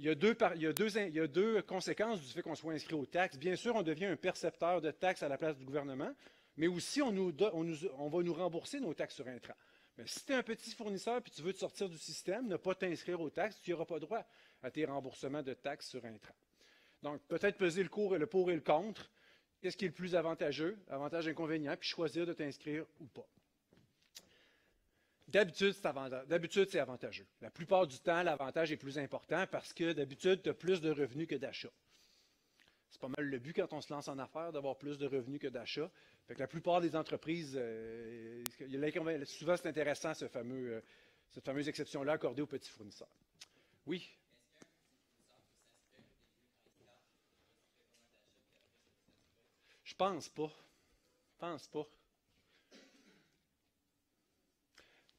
A: il y, a deux, conséquences du fait qu'on soit inscrit aux taxes. Bien sûr, on devient un percepteur de taxes à la place du gouvernement, mais aussi on, va nous rembourser nos taxes sur intrants. Mais si tu es un petit fournisseur et tu veux te sortir du système, ne pas t'inscrire aux taxes, tu n'auras pas droit à tes remboursements de taxes sur intrants. Donc, peut-être peser le, cours, le pour et le contre. Qu'est-ce qui est le plus avantageux, avantage, inconvénient, puis choisir de t'inscrire ou pas. D'habitude, c'est avantageux. La plupart du temps, l'avantage est plus important parce que d'habitude, tu as plus de revenus que d'achats. C'est pas mal le but quand on se lance en affaires, d'avoir plus de revenus que d'achats. la plupart des entreprises, euh, souvent c'est intéressant euh, cette fameuse exception-là accordée aux petits fournisseurs. Oui? Je pense pas. Je pense pas.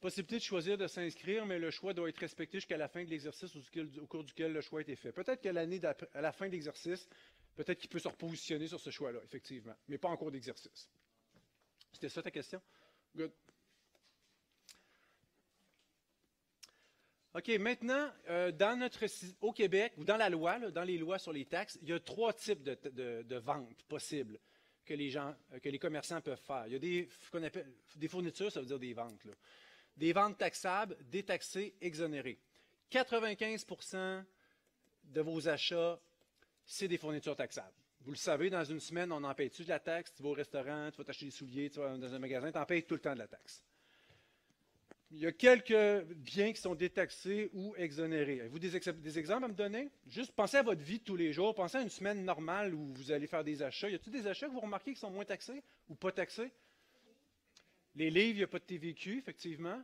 A: Possibilité de choisir de s'inscrire, mais le choix doit être respecté jusqu'à la fin de l'exercice au cours duquel le choix a été fait. Peut-être qu'à l'année la fin de l'exercice, peut-être qu'il peut se repositionner sur ce choix-là, effectivement, mais pas en cours d'exercice. C'était ça ta question? Good. OK, maintenant, euh, au Québec, ou dans la loi, dans les lois sur les taxes, il y a trois types de, ventes possibles que les gens, que les commerçants peuvent faire. Il y a des, appelle, des fournitures, ça veut dire des ventes. Là des ventes taxables, détaxées, exonérées. 95% de vos achats, c'est des fournitures taxables. Vous le savez, dans une semaine, on en paye-tu de la taxe? Tu vas au restaurant, tu vas t'acheter des souliers, tu vas dans un magasin, tu en payes tout le temps de la taxe. Il y a quelques biens qui sont détaxés ou exonérés. Avez-vous des, exemples à me donner? Juste pensez à votre vie tous les jours. Pensez à une semaine normale où vous allez faire des achats. Y a-t-il des achats que vous remarquez qui sont moins taxés ou pas taxés? Les livres, il n'y a pas de TVQ, effectivement.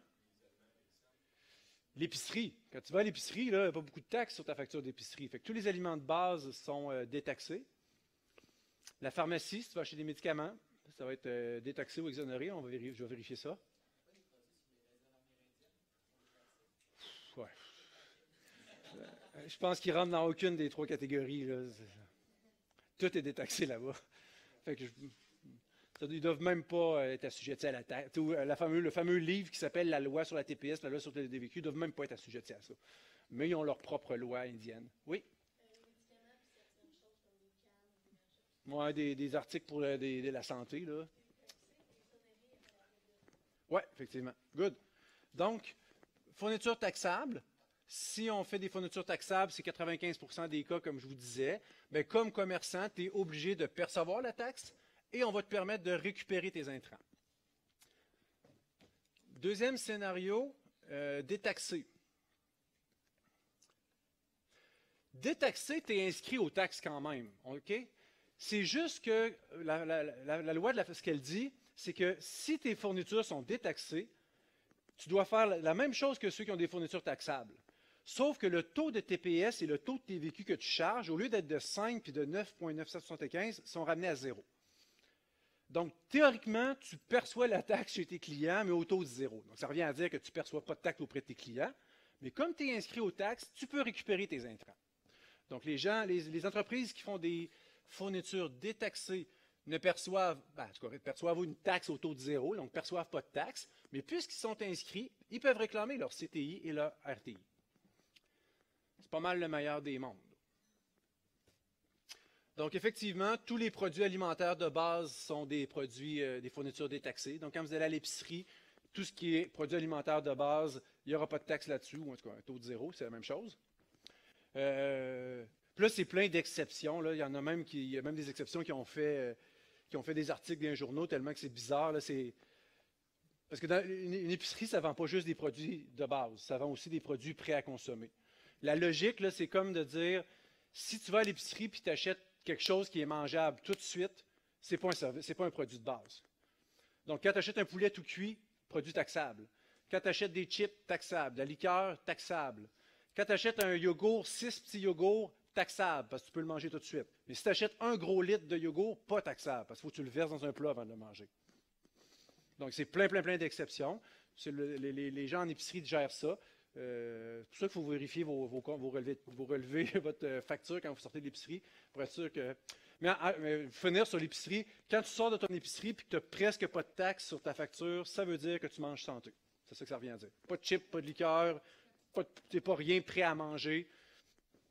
A: L'épicerie. Quand tu vas à l'épicerie, il n'y a pas beaucoup de taxes sur ta facture d'épicerie. Fait tous les aliments de base sont euh, détaxés. La pharmacie, si tu vas acheter des médicaments, ça va être euh, détaxé ou exonéré. On va vérifier, je vais vérifier ça. Ouais. Je pense qu'ils rentrent dans aucune des trois catégories. Tout est détaxé là-bas. Fait que je, ils ne doivent même pas euh, être assujettis à la taxe. Euh, le fameux livre qui s'appelle la loi sur la TPS, la loi sur le DVQ, ne doivent même pas être assujettis à ça. Mais ils ont leur propre loi indienne. Oui? Oui, des, articles pour la, la santé, là. Oui, effectivement. Good. Donc, fourniture taxable. Si on fait des fournitures taxables, c'est 95% des cas, comme je vous disais. Mais comme commerçant, tu es obligé de percevoir la taxe, et on va te permettre de récupérer tes intrants. Deuxième scénario, euh, détaxé. Détaxé, tu es inscrit aux taxes quand même. OK? C'est juste que la, loi de la, ce qu'elle dit, c'est que si tes fournitures sont détaxées, tu dois faire la même chose que ceux qui ont des fournitures taxables. Sauf que le taux de TPS et le taux de TVQ que tu charges, au lieu d'être de 5 et de 9,975, sont ramenés à zéro. Donc, théoriquement, tu perçois la taxe chez tes clients, mais au taux de zéro. Donc, ça revient à dire que tu ne perçois pas de taxe auprès de tes clients. Mais comme tu es inscrit aux taxes, tu peux récupérer tes intrants. Donc, les gens, les, entreprises qui font des fournitures détaxées ne perçoivent, ben, perçoivent une taxe au taux de zéro, donc ne perçoivent pas de taxe, mais puisqu'ils sont inscrits, ils peuvent réclamer leur CTI et leur RTI. C'est pas mal le meilleur des mondes. Donc, effectivement, tous les produits alimentaires de base sont des produits, euh, des fournitures détaxées. Donc, quand vous allez à l'épicerie, tout ce qui est produits alimentaires de base, il n'y aura pas de taxe là-dessus, ou en tout cas un taux de zéro, c'est la même chose. Euh, là, c'est plein d'exceptions. Il y en a même qui, il y a même des exceptions qui ont fait, euh, qui ont fait des articles dans les journaux tellement que c'est bizarre. Là, parce que dans une, épicerie, ça ne vend pas juste des produits de base, ça vend aussi des produits prêts à consommer. La logique, c'est comme de dire, si tu vas à l'épicerie et tu achètes quelque chose qui est mangeable tout de suite, ce n'est pas, un produit de base. Donc, quand tu achètes un poulet tout cuit, produit taxable. Quand tu achètes des chips, taxable. De la liqueur, taxable. Quand tu achètes un yogourt, six petits yogourts, taxable, parce que tu peux le manger tout de suite. Mais si tu achètes un gros litre de yogourt, pas taxable, parce qu'il faut que tu le verses dans un plat avant de le manger. Donc, c'est plein, plein, plein d'exceptions. les, gens en épicerie gèrent ça. Euh, c'est pour ça qu'il faut vérifier vos, vos, relevés, votre euh, facture quand vous sortez de l'épicerie pour être sûr que. Mais, ah, finir sur l'épicerie, quand tu sors de ton épicerie et que tu n'as presque pas de taxe sur ta facture, ça veut dire que tu manges santé. C'est ça que ça revient à dire. Pas de chips, pas de liqueur, tu n'es pas rien prêt à manger.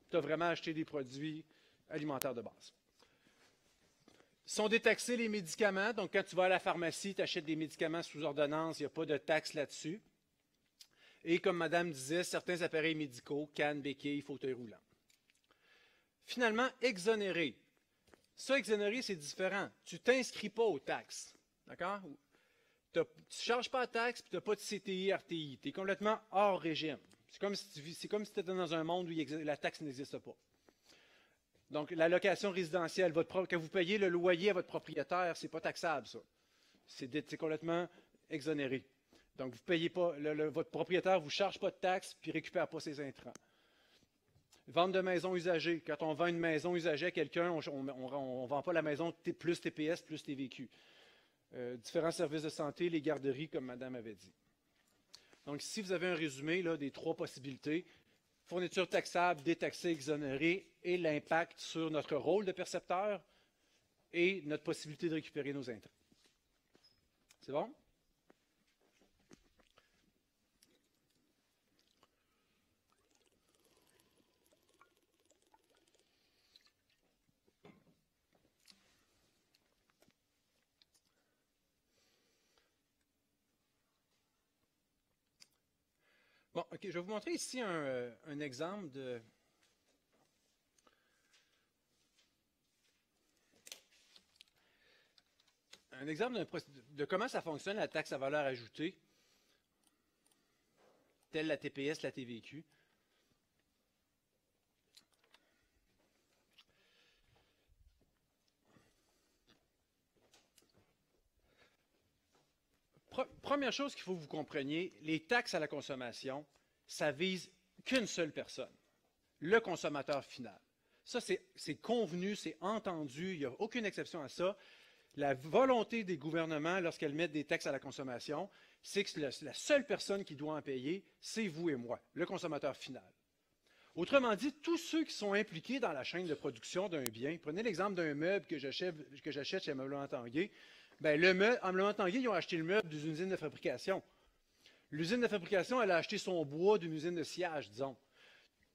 A: Tu as vraiment acheté des produits alimentaires de base. Sont détaxés les médicaments. Donc, quand tu vas à la pharmacie, tu achètes des médicaments sous ordonnance, il n'y a pas de taxe là-dessus. Et comme Madame disait, certains appareils médicaux, cannes, béquilles, fauteuils roulants. Finalement, exonéré. Ça, exonéré, c'est différent. Tu ne t'inscris pas aux taxes. D'accord? Tu ne charges pas de taxes et tu n'as pas de CTI, RTI. Tu es complètement hors régime. C'est comme si tu étais dans un monde où la taxe n'existe pas. Donc, la location résidentielle, votre, quand vous payez le loyer à votre propriétaire, ce n'est pas taxable, ça. C'est complètement exonéré. Donc, vous payez pas, votre propriétaire ne vous charge pas de taxes puis ne récupère pas ses intrants. Vente de maison usagée. Quand on vend une maison usagée à quelqu'un, on ne vend pas la maison plus TPS plus TVQ. Euh, différents services de santé, les garderies, comme Madame avait dit. Donc, si vous avez un résumé des trois possibilités, fourniture taxable, détaxée, exonérée, et l'impact sur notre rôle de percepteur et notre possibilité de récupérer nos intrants. C'est bon? Bon, OK, je vais vous montrer ici un, euh, exemple de, un exemple de comment ça fonctionne la taxe à valeur ajoutée, telle la TPS, la TVQ. Première chose qu'il faut que vous compreniez, les taxes à la consommation, ça vise qu'une seule personne, le consommateur final. Ça, c'est convenu, c'est entendu, il n'y a aucune exception à ça. La volonté des gouvernements, lorsqu'elles mettent des taxes à la consommation, c'est que la, seule personne qui doit en payer, c'est vous et moi, le consommateur final. Autrement dit, tous ceux qui sont impliqués dans la chaîne de production d'un bien, prenez l'exemple d'un meuble que j'achète chez Meublon Tanguay, ben, le meuble, en Tanguay, ils ont acheté le meuble d'une usine de fabrication. L'usine de fabrication, elle a acheté son bois d'une usine de sciage, disons.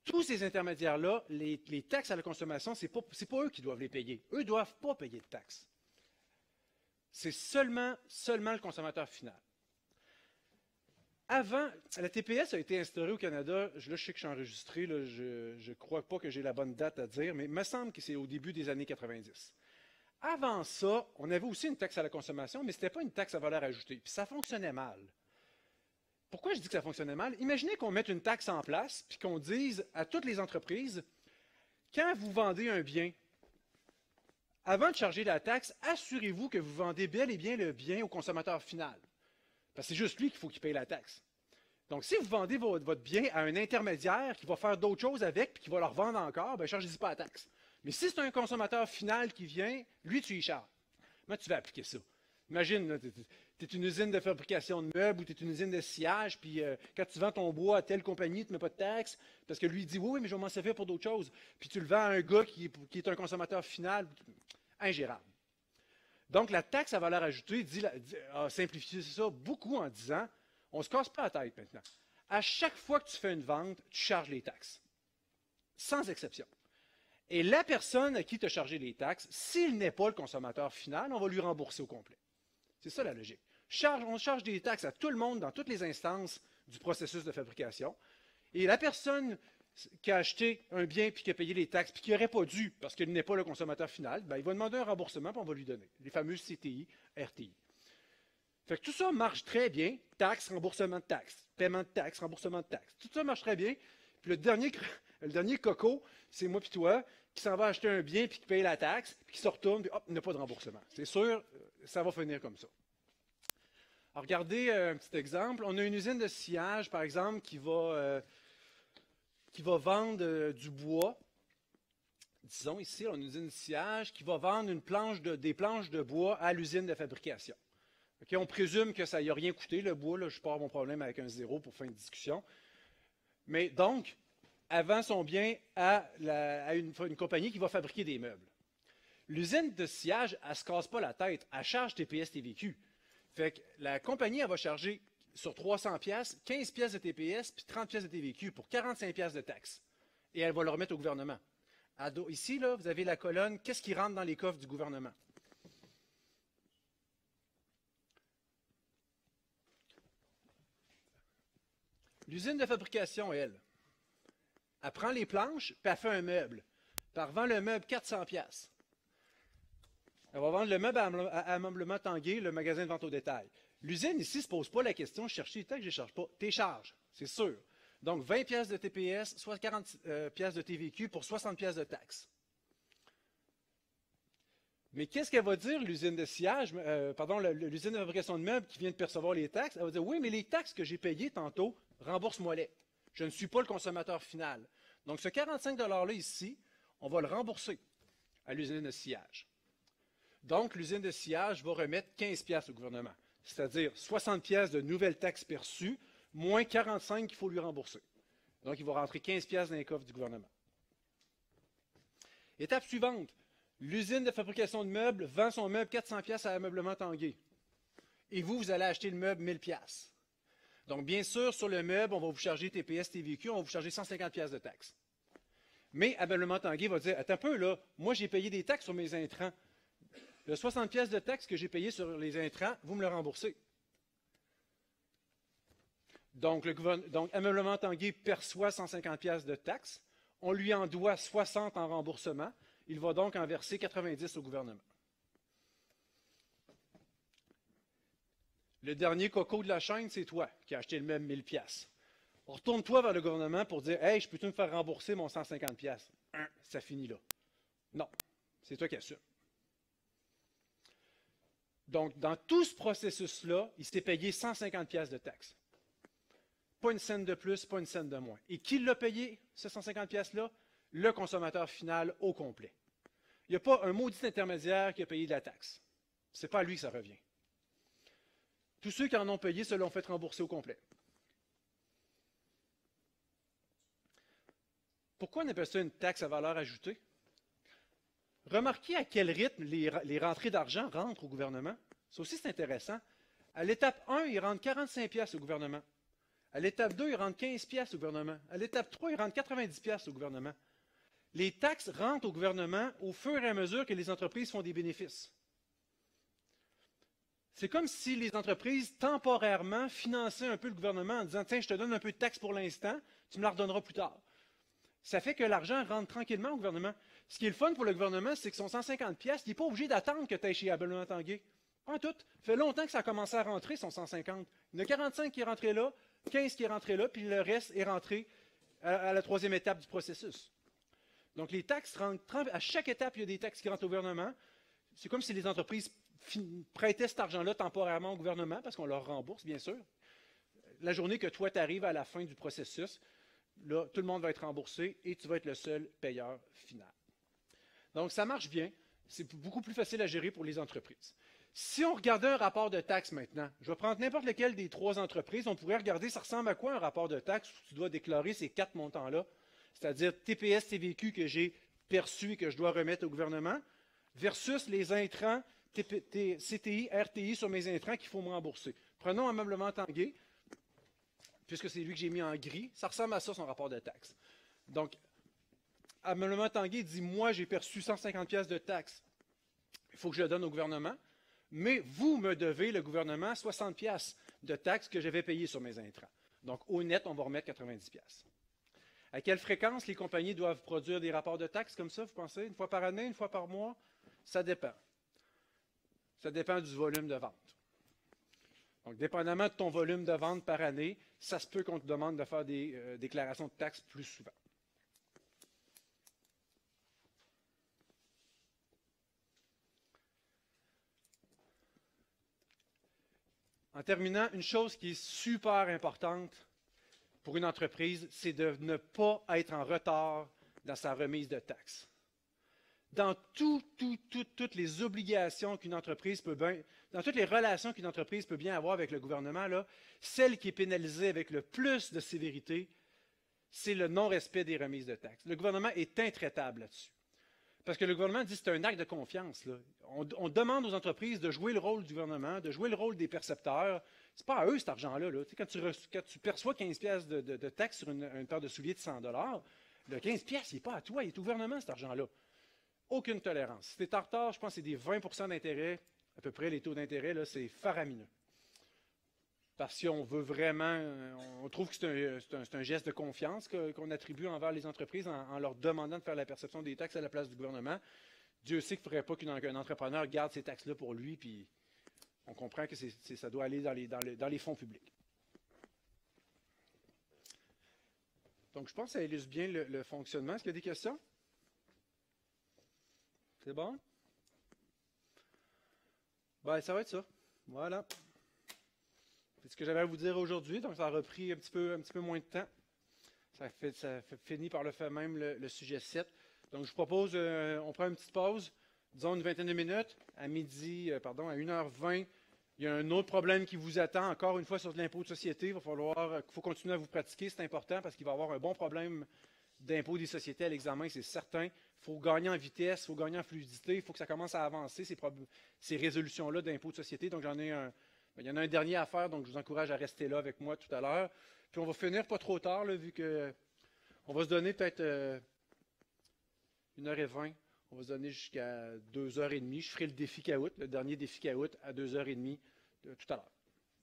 A: Tous ces intermédiaires-là, les, taxes à la consommation, ce n'est pas, eux qui doivent les payer. Eux ne doivent pas payer de taxes. C'est seulement, seulement le consommateur final. Avant, la TPS a été instaurée au Canada, là je sais que je suis enregistré, je ne crois pas que j'ai la bonne date à dire, mais il me semble que c'est au début des années 90. Avant ça, on avait aussi une taxe à la consommation, mais ce n'était pas une taxe à valeur ajoutée. Puis ça fonctionnait mal. Pourquoi je dis que ça fonctionnait mal? Imaginez qu'on mette une taxe en place, puis qu'on dise à toutes les entreprises, quand vous vendez un bien, avant de charger la taxe, assurez-vous que vous vendez bel et bien le bien au consommateur final. Parce que c'est juste lui qu'il faut qu'il paye la taxe. Donc, si vous vendez votre, bien à un intermédiaire qui va faire d'autres choses avec, puis qui va leur vendre encore, ben, chargez-y pas la taxe. Mais si c'est un consommateur final qui vient, lui, tu y charges. Comment tu vas appliquer ça? Imagine, tu es une usine de fabrication de meubles ou tu es une usine de sillage, puis euh, quand tu vends ton bois à telle compagnie, tu ne mets pas de taxe, parce que lui il dit oui, mais je vais m'en servir pour d'autres choses. Puis tu le vends à un gars qui est, un consommateur final, ingérable. Donc la taxe à valeur ajoutée a simplifié ça beaucoup en disant on ne se casse pas la tête maintenant. À chaque fois que tu fais une vente, tu charges les taxes, sans exception. Et la personne à qui tu as chargé les taxes, s'il n'est pas le consommateur final, on va lui rembourser au complet. C'est ça la logique. on charge des taxes à tout le monde dans toutes les instances du processus de fabrication. Et la personne qui a acheté un bien puis qui a payé les taxes puis qui n'aurait pas dû parce qu'il n'est pas le consommateur final, ben, il va demander un remboursement puis on va lui donner. Les fameuses CTI, RTI. Fait que tout ça marche très bien. Taxes, remboursement de taxes, paiement de taxes, remboursement de taxes. Tout ça marche très bien. Puis le dernier, le dernier coco, c'est moi puis toi qui s'en va acheter un bien puis qui paye la taxe puis qui se retourne puis hop, il n'a pas de remboursement. C'est sûr, ça va finir comme ça. Alors, regardez euh, un petit exemple. On a une usine de sillage, par exemple, qui va, euh, qui va vendre euh, du bois. Disons ici, on a une usine de sillage qui va vendre de, des planches de bois à l'usine de fabrication. on présume que ça n'y a rien coûté, le bois. Là, je pars mon problème avec un zéro pour faire une discussion. Mais donc, vend son bien à, une, une compagnie qui va fabriquer des meubles. L'usine de sillage, elle ne se casse pas la tête. Elle charge TPS TVQ. Fait que la compagnie, elle va charger sur 300 pièces, 15 pièces de TPS puis 30 pièces de TVQ pour 45 pièces de taxes. Et elle va le remettre au gouvernement. Ici, là, vous avez la colonne Qu'est-ce qui rentre dans les coffres du gouvernement? L'usine de fabrication, elle, elle prend les planches, puis elle fait un meuble. Elle revend le meuble 400 pièces. Elle va vendre le meuble à, ameublement Tanguay, le magasin de vente au détail. L'usine ici ne se pose pas la question, je cherche les taxes, je ne charge pas. Tes charges, c'est sûr. Donc 20 pièces de TPS, soit 40 euh, pièces de TVQ pour 60 pièces de taxes. Mais qu'est-ce qu'elle va dire, l'usine de sillage, euh, pardon, l'usine de fabrication de meubles qui vient de percevoir les taxes? Elle va dire, oui, mais les taxes que j'ai payées tantôt, rembourse-moi-les. Je ne suis pas le consommateur final. Donc, ce 45 $-là ici, on va le rembourser à l'usine de sillage. Donc, l'usine de sillage va remettre 15 pièces au gouvernement, c'est-à-dire 60 pièces de nouvelles taxes perçues, moins 45 qu'il faut lui rembourser. Donc, il va rentrer 15 pièces dans les coffres du gouvernement. Étape suivante. L'usine de fabrication de meubles vend son meuble 400 pièces à Ameublement Tanguay. Et vous, vous allez acheter le meuble 1000 pièces. Donc, bien sûr, sur le meuble, on va vous charger TPS, TVQ, on va vous charger 150 pièces de taxes. Mais Ameublement Tanguay va dire, attends un peu, là, moi j'ai payé des taxes sur mes intrants. Le 60 pièces de taxes que j'ai payé sur les intrants, vous me le remboursez. Donc, le donc Ameublement Tanguay perçoit 150 pièces de taxes. On lui en doit 60 en remboursement. Il va donc en verser 90 au gouvernement. Le dernier coco de la chaîne, c'est toi qui as acheté le même 1000 pièces. Retourne-toi vers le gouvernement pour dire Hey, je peux-tu me faire rembourser mon 150 pièces Ça finit là. Non, c'est toi qui assumes. Donc, dans tout ce processus-là, il s'est payé 150 pièces de taxes. Pas une scène de plus, pas une scène de moins. Et qui l'a payé, ce 150 pièces-là? Le consommateur final au complet. Il n'y a pas un maudit intermédiaire qui a payé de la taxe. Ce n'est pas à lui que ça revient. Tous ceux qui en ont payé se l'ont fait rembourser au complet. Pourquoi on appelle ça une taxe à valeur ajoutée? Remarquez à quel rythme les, rentrées d'argent rentrent au gouvernement. Ça aussi, c'est intéressant. À l'étape 1, ils rentrent 45 pièces au gouvernement. À l'étape 2, ils rentrent 15 pièces au gouvernement. À l'étape 3, ils rentrent 90 pièces au gouvernement. Les taxes rentrent au gouvernement au fur et à mesure que les entreprises font des bénéfices. C'est comme si les entreprises temporairement finançaient un peu le gouvernement en disant Tiens, je te donne un peu de taxes pour l'instant, tu me la redonneras plus tard. Ça fait que l'argent rentre tranquillement au gouvernement. Ce qui est le fun pour le gouvernement, c'est que son 150 pièces, il n'est pas obligé d'attendre que tu ailles chez Abelman Tanguay. En tout. Ça fait longtemps que ça a commencé à rentrer, son 150. Il y en a 45 qui est rentré là, 15 qui est rentré là, puis le reste est rentré à, la troisième étape du processus. Donc, les taxes rentrent, à chaque étape, il y a des taxes qui rentrent au gouvernement. C'est comme si les entreprises prêtaient cet argent-là temporairement au gouvernement, parce qu'on leur rembourse, bien sûr. La journée que toi, tu arrives à la fin du processus, là, tout le monde va être remboursé et tu vas être le seul payeur final. Donc, ça marche bien. C'est beaucoup plus facile à gérer pour les entreprises. Si on regardait un rapport de taxes maintenant, je vais prendre n'importe lequel des trois entreprises, on pourrait regarder ça ressemble à quoi un rapport de taxes où tu dois déclarer ces quatre montants-là, c'est-à-dire TPS, TVQ que j'ai perçu et que je dois remettre au gouvernement, versus les intrants CTI, RTI sur mes intrants qu'il faut me rembourser. Prenons ameublement Tanguay, puisque c'est lui que j'ai mis en gris, ça ressemble à ça son rapport de taxes. Donc, ameublement Tanguay dit Moi, j'ai perçu 150 pièces de taxes. Il faut que je le donne au gouvernement mais vous me devez, le gouvernement, 60 pièces de taxes que j'avais payées sur mes intrants. Donc, au net, on va remettre 90 pièces. À quelle fréquence les compagnies doivent produire des rapports de taxes comme ça, vous pensez? Une fois par année, une fois par mois? Ça dépend. Ça dépend du volume de vente. Donc, dépendamment de ton volume de vente par année, ça se peut qu'on te demande de faire des euh, déclarations de taxes plus souvent. En terminant, une chose qui est super importante pour une entreprise, c'est de ne pas être en retard dans sa remise de taxes. Dans toutes les obligations qu'une entreprise peut bien, dans toutes les relations qu'une entreprise peut bien avoir avec le gouvernement, là, celle qui est pénalisée avec le plus de sévérité, c'est le non-respect des remises de taxes. Le gouvernement est intraitable là-dessus. Parce que le gouvernement dit que c'est un acte de confiance. On, demande aux entreprises de jouer le rôle du gouvernement, de jouer le rôle des percepteurs. Ce n'est pas à eux cet argent-là. Quand, tu, perçois 15 pièces de, taxes sur une, paire de souliers de 100 le 15 pièces, il n'est pas à toi, il est au gouvernement cet argent-là. Aucune tolérance. Si tu es en retard, je pense que c'est des 20% d'intérêt, à peu près les taux d'intérêt, c'est faramineux parce qu'on veut vraiment, on trouve que c'est un, geste de confiance qu'on attribue envers les entreprises en, leur demandant de faire la perception des taxes à la place du gouvernement. Dieu sait qu'il ne faudrait pas qu'un entrepreneur garde ces taxes-là pour lui, puis on comprend que ça doit aller dans les, fonds publics. Donc, je pense que ça illustre bien le, le fonctionnement. Est-ce qu'il y a des questions? C'est bon? Ben, ça va être ça. Voilà. C'est ce que j'avais à vous dire aujourd'hui, donc ça a repris un petit peu, un petit peu moins de temps. Ça fait, ça fait fini par le fait même le, sujet 7. Donc je vous propose, euh, on prend une petite pause, disons une vingtaine de minutes. À midi, euh, pardon, à 1h20, il y a un autre problème qui vous attend, encore une fois sur l'impôt de société. Il va falloir, euh, faut continuer à vous pratiquer, c'est important parce qu'il va y avoir un bon problème d'impôt des sociétés à l'examen, c'est certain. Faut gagner en vitesse, il faut gagner en fluidité, il faut que ça commence à avancer, ces, résolutions-là d'impôt de société. Donc j'en ai un, il y en a un dernier à faire, donc je vous encourage à rester là avec moi tout à l'heure. Puis on va finir pas trop tard, vu que on va se donner peut-être euh, une heure et vingt. On va se donner jusqu'à deux heures et demie. Je ferai le défi caout, le dernier défi caout, à deux heures et demie tout à l'heure.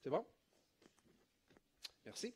A: C'est bon? Merci.